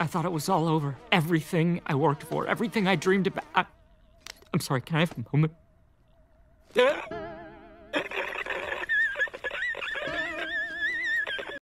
I thought it was all over. Everything I worked for, everything I dreamed about. I'm sorry, can I have a moment?